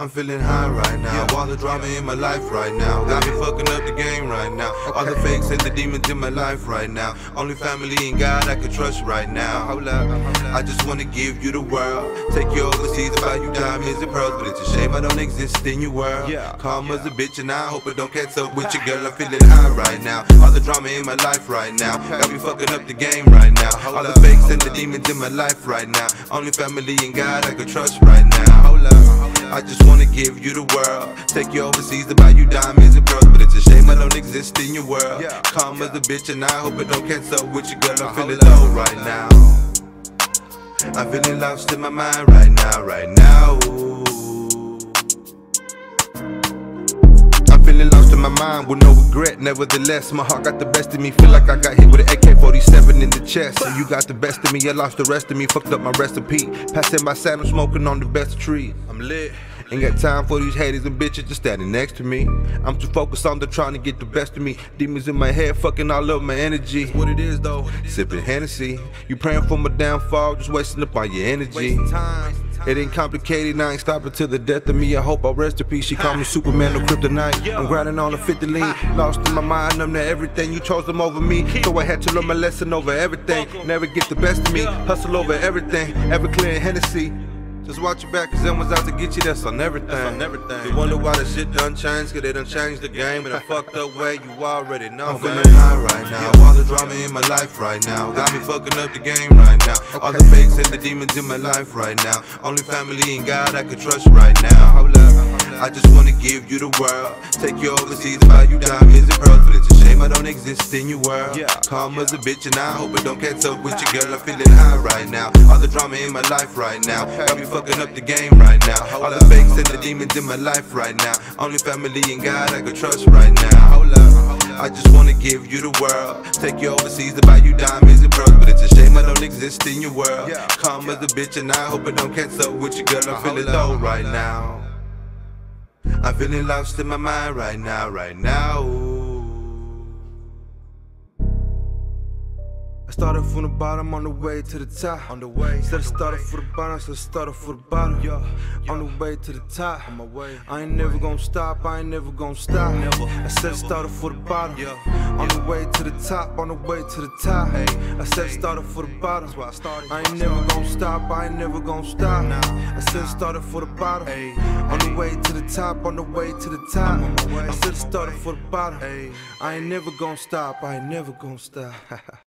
I'm feeling high right now. All the drama in my life right now. Got me fucking up the game right now. All the fakes and the demons in my life right now. Only family and God I can trust right now. Hold up. I just wanna give you the world. Take you overseas and buy you diamonds and pearls. But it's a shame I don't exist in your world. Yeah. Karma's a bitch and I hope it don't catch up with your girl. I'm feeling high right now. All the drama in my life right now. Got me fucking up the game right now. All the fakes and the demons in my life right now. Only family and God I can trust right now. Hold up. I just wanna give you the world. Take you overseas to buy you diamonds and pearls. But it's a shame I don't exist in your world. Yeah. Karma's a bitch and I hope it don't catch up with your girl. I'm feeling low right now. I'm feeling lost in my mind right now, right now. I'm feeling lost in my mind with no regret. Nevertheless, my heart got the best of me. Feel like I got hit with an AK 47 in chest. So you got the best of me, I lost the rest of me. Fucked up my recipe. Passing my saddle, smoking on the best tree. I'm lit. Ain't got time for these haters and bitches just standing next to me. I'm too focused on the trying to get the best of me. Demons in my head, fucking all up my energy. What it is though, sipping Hennessy. You praying for my downfall, just wasting up all your energy. It ain't complicated, I ain't stopping till the death of me. I hope I rest in peace. She call me Superman, no kryptonite. I'm grinding on the 50 lean, lost in my mind. I'm to everything. You chose them over me, so I had to learn my lesson over everything. Never get the best of me, hustle over everything. Everclear Hennessy. Just watch your back, cause someone's out to get you, that's on everything. That's on everything. You wonder why the shit done changed, cause they done changed the game in a fucked up way, you already know. I'm feeling high right now, all the drama in my life right now. Got me fucking up the game right now. All the fakes and the demons in my life right now. Only family and God I can trust right now. Hold up. I just wanna give you the world. Take you overseas, buy you diamonds and pearls. But it's a shame I don't exist in your world. Yeah. Karma's a bitch and I hope it don't catch up with your girl. I'm feeling high right now. All the drama in my life right now. Got me fucking up the game right now. All the fakes and the demons in my life right now. Only family and God I can trust right now. Hold up. I just wanna give you the world. Take you overseas to buy you diamonds and pearls. But it's a shame I don't exist in your world. Yeah. Karma's a bitch and I hope it don't catch up with your girl. I'm feeling low right now. I'm feeling lost in my mind right now, right now. I started from the bottom on the way to the top. On the way, Instead of on the started way. for the bottom, so I started for the bottom. Yeah, On the way to the top. On my way, I ain't never gonna stop, I ain't never gonna stop. Never, I said never. started for the bottom. Yeah, On the way to the top, on the way to the top. Hey, I said hey. started for the bottom. That's where I started, I ain't never gonna stop, I ain't never gonna stop. Nah, I said nah. started for the bottom. Hey, On the way to the top, on the way to the top. I'm on my way, I said on started for the bottom. Hey, I ain't never gonna stop, I ain't never gonna stop.